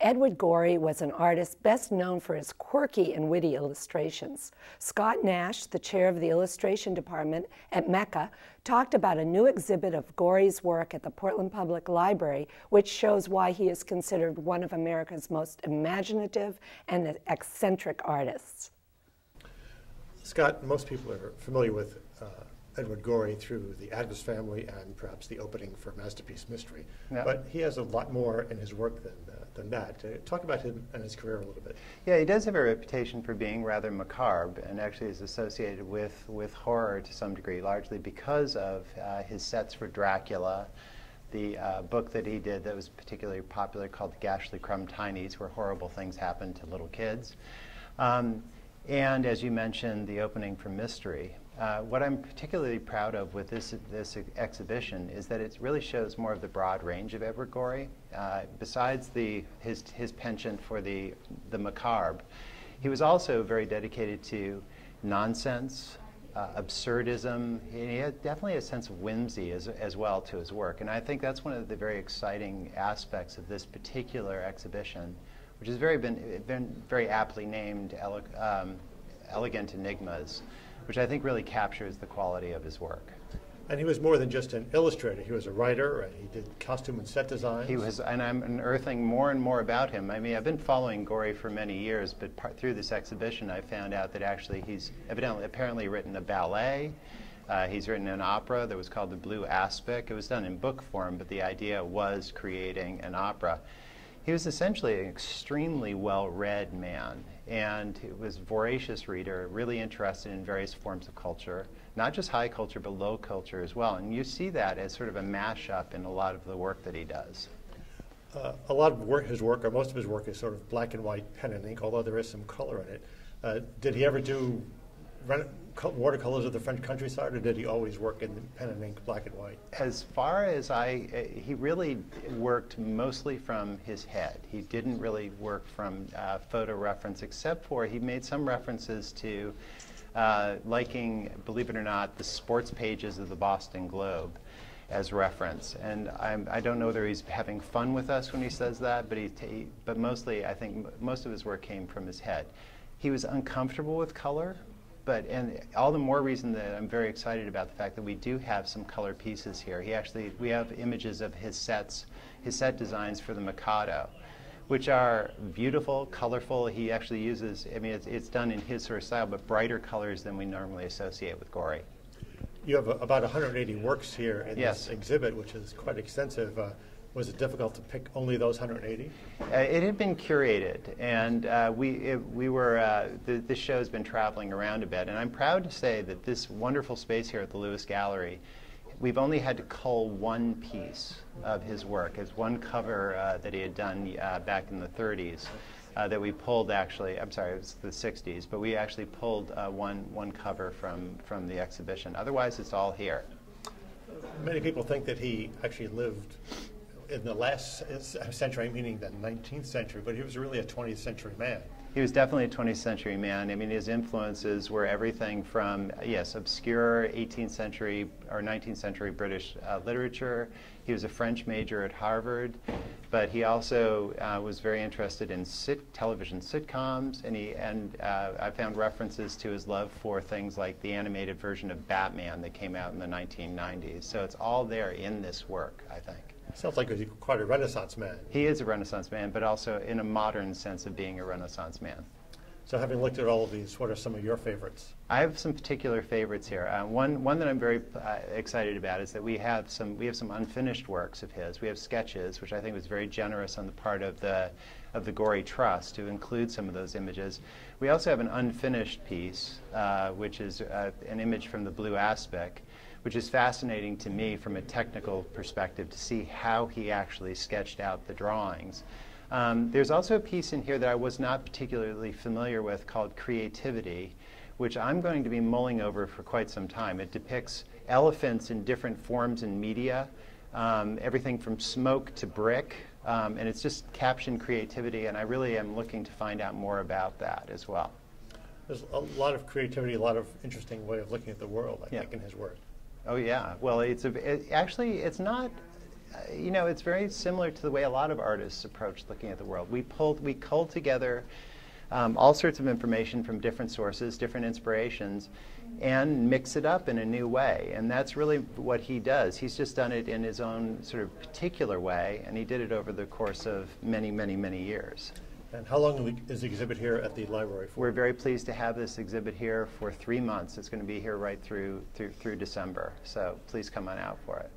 Edward Gorey was an artist best known for his quirky and witty illustrations. Scott Nash, the chair of the illustration department at MECA, talked about a new exhibit of Gorey's work at the Portland Public Library, which shows why he is considered one of America's most imaginative and eccentric artists. Scott, most people are familiar with uh, Edward Gorey through the Addams Family and perhaps the opening for Masterpiece Mystery. Yeah. But he has a lot more in his work than uh, than that. Uh, talk about him and his career a little bit. Yeah, he does have a reputation for being rather macabre and actually is associated with, with horror to some degree, largely because of uh, his sets for Dracula, the uh, book that he did that was particularly popular called The Gashlycrumb Tinies, where horrible things happen to little kids. Um, and as you mentioned, the opening for Mystery. Uh, what I'm particularly proud of with this, this exhibition is that it really shows more of the broad range of Edward Gorey. Uh, besides the, his, his penchant for the, the macabre, he was also very dedicated to nonsense, uh, absurdism. He had definitely a sense of whimsy as, as well to his work. And I think that's one of the very exciting aspects of this particular exhibition, which has very been, been very aptly named ele um, Elegant Enigmas which I think really captures the quality of his work. And he was more than just an illustrator. He was a writer, and he did costume and set design. He was, and I'm unearthing more and more about him. I mean, I've been following Gorey for many years, but part, through this exhibition, I found out that actually he's evidently, apparently written a ballet. Uh, he's written an opera that was called The Blue Aspic. It was done in book form, but the idea was creating an opera. He was essentially an extremely well-read man, and he was a voracious reader, really interested in various forms of culture, not just high culture, but low culture as well. And you see that as sort of a mashup in a lot of the work that he does. Uh, a lot of work, his work, or most of his work, is sort of black and white pen and ink, although there is some color in it. Uh, did he ever do watercolors of the French countryside, or did he always work in pen and ink, black and white? As far as I, uh, he really worked mostly from his head. He didn't really work from uh, photo reference, except for he made some references to uh, liking, believe it or not, the sports pages of the Boston Globe as reference. And I'm, I do not know whether he's having fun with us when he says that, but, he, but mostly I think most of his work came from his head. He was uncomfortable with color, but and all the more reason that I'm very excited about the fact that we do have some color pieces here. He actually we have images of his sets, his set designs for the Mikado, which are beautiful, colorful. He actually uses I mean it's, it's done in his sort of style, but brighter colors than we normally associate with Gorey. You have a, about 180 works here in yes. this exhibit, which is quite extensive. Uh, was it difficult to pick only those 180? Uh, it had been curated, and uh, we it, we were uh, the, this show has been traveling around a bit, and I'm proud to say that this wonderful space here at the Lewis Gallery, we've only had to cull one piece of his work, as one cover uh, that he had done uh, back in the 30s. Uh, that we pulled actually, I'm sorry, it was the 60s, but we actually pulled one, one cover from, from the exhibition. Otherwise, it's all here. Many people think that he actually lived in the last century, meaning the 19th century, but he was really a 20th century man. He was definitely a 20th century man. I mean, his influences were everything from, yes, obscure 18th century or 19th century British uh, literature. He was a French major at Harvard, but he also uh, was very interested in sit television sitcoms, and, he, and uh, I found references to his love for things like the animated version of Batman that came out in the 1990s. So it's all there in this work, I think. Sounds like he's quite a Renaissance man. He is a Renaissance man, but also in a modern sense of being a Renaissance man. So having looked at all of these, what are some of your favorites? I have some particular favorites here. Uh, one, one that I'm very uh, excited about is that we have some we have some unfinished works of his. We have sketches, which I think was very generous on the part of the of the Gorey Trust to include some of those images. We also have an unfinished piece, uh, which is uh, an image from the Blue Aspic, which is fascinating to me from a technical perspective to see how he actually sketched out the drawings. Um, there's also a piece in here that I was not particularly familiar with called Creativity, which I'm going to be mulling over for quite some time. It depicts elephants in different forms and media, um, everything from smoke to brick, um, and it's just captioned creativity, and I really am looking to find out more about that as well. There's a lot of creativity, a lot of interesting way of looking at the world, I yeah. think, in his work. Oh yeah. Well, it's a, it, actually it's not Uh, you know, it's very similar to the way a lot of artists approach looking at the world. We pulled, we culled together um, all sorts of information from different sources, different inspirations, and mix it up in a new way. And that's really what he does. He's just done it in his own sort of particular way, and he did it over the course of many, many, many years. And how long is the exhibit here at the library for? We're very pleased to have this exhibit here for three months. It's going to be here right through, through, through December. So please come on out for it.